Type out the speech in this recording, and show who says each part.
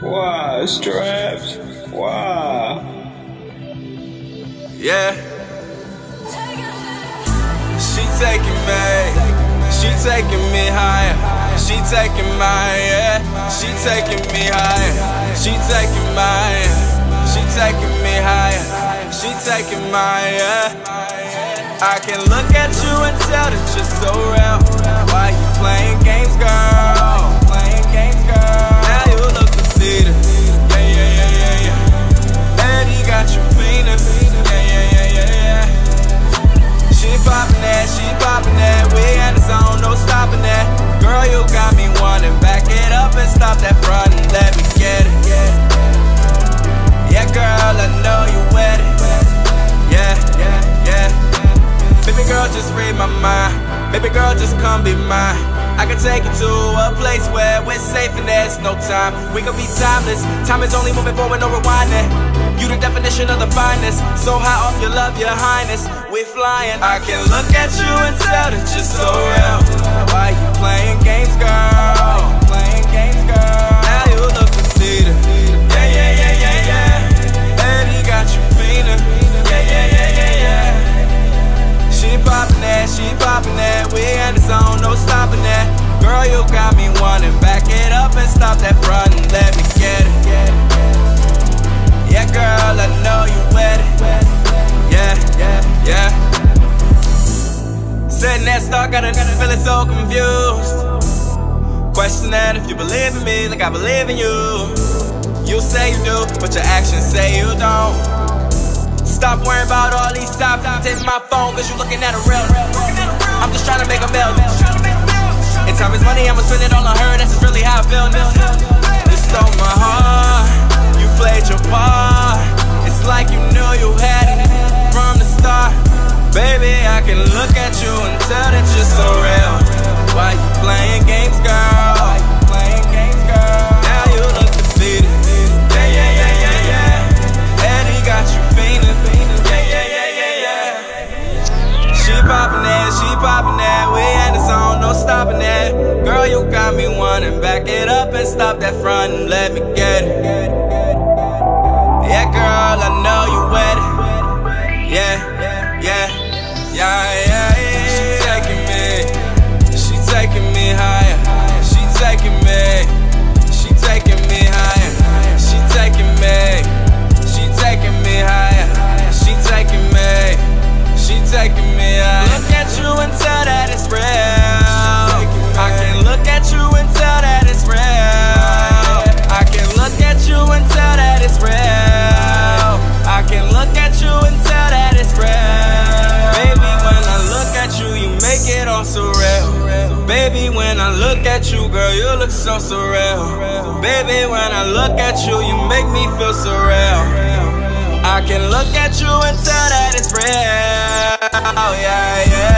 Speaker 1: Wow, straps. Wow.
Speaker 2: Yeah. She taking me. She taking me higher. She taking my yeah. She taking me higher. She taking my She taking me higher. She taking my yeah. I can look at you and Girl, you got me wanting. Back it up and stop that front and let me get it. Yeah, girl, I know you with it. Yeah, yeah, yeah. Baby girl, just read my mind. Baby girl, just come be mine. I can take you to a place where we're safe and there's no time. We can be timeless. Time is only moving forward, no rewinding. You the definition of the finest. So high off your love, your highness. We flying. I can look at you and tell that you're so real. So confused. Questioning if you believe in me, like I believe in you. You say you do, but your actions say you don't. Stop worrying about all these stops. Take my phone, cause you looking at a real. I'm just trying to make a bill. And time is money, I'ma spend it all on her. That's just really how I feel. You stole my heart, you played your part. It's like you knew you had it from the start. Baby, I can look at you and tell that you're so real. Got me wanting. Back it up and stop that front and let me get it. Yeah, girl, I know you with it. Yeah, yeah, yeah, yeah, yeah. Look at you, girl, you look so surreal. Baby, when I look at you, you make me feel surreal. I can look at you and tell that it's real. Oh, yeah.